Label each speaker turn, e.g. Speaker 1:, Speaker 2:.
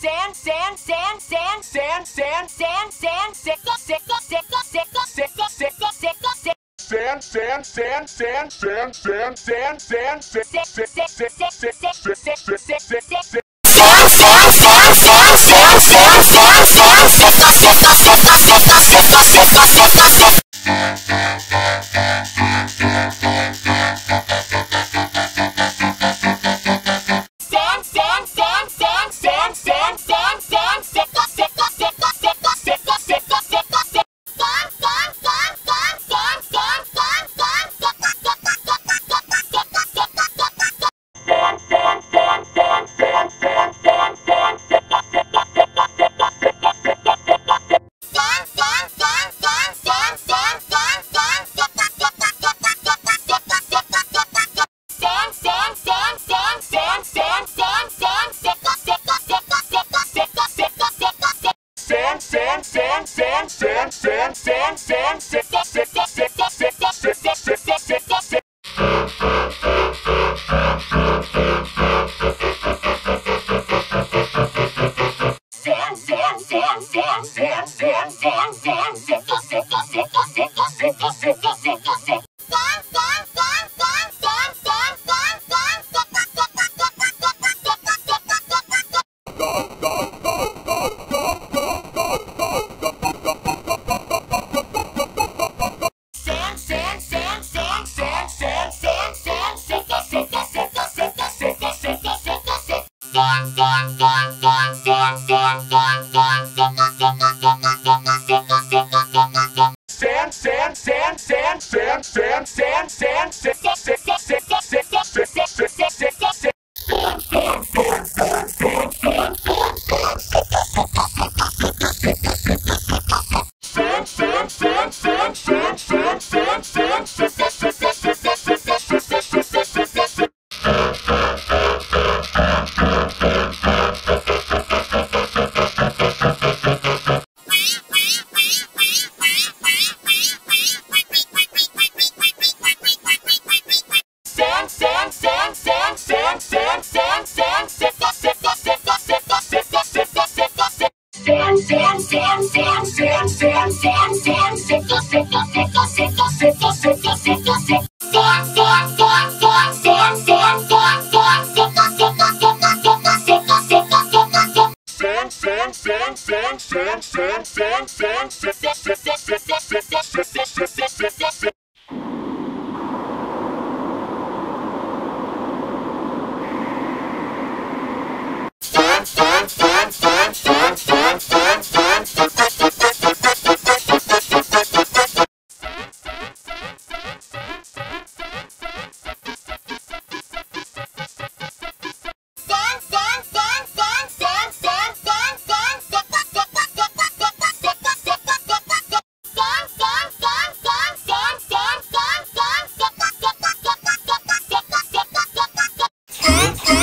Speaker 1: sand, sand, sand, sand, sand, sand, sand, sand, sickle, sickle, sickle, sickle, sickle, sickle, sickle, sickle.
Speaker 2: Sand, sand, sand, sand, sand, sand, sand, sand, sand,
Speaker 1: Sick, sick, sick, sick, sick, sick, sick, sick, sick, sick, sick, sick. Sand, sand, sand, sand, sand, sand, sand, sickle, sickle, sickle, sickle, sickle, sickle, sickle, sickle. Sand, sand, sand, sand, sand, sand, sand, sand, sickle, sickle, sickle, sickle, sickle, sickle, sickle, sickle. Sand, sand, sand, sand, sand, sand, sand, Sand,
Speaker 2: sand, sand, sand, sand, sand, sand, sand, sickle, sickle, sickle, sickle, sickle, sickle, sickle, sickle.
Speaker 1: Sand, sand, sand, sand, sand, sand, sand, sand, sickle, sickle, sickle, sickle, sickle, sickle, sickle, sickle. Sand, sand, sand, sand, sand, sand, sand, sand, sickle, sickle, sickle, sickle, sickle, sickle, sickle, sickle. Sand,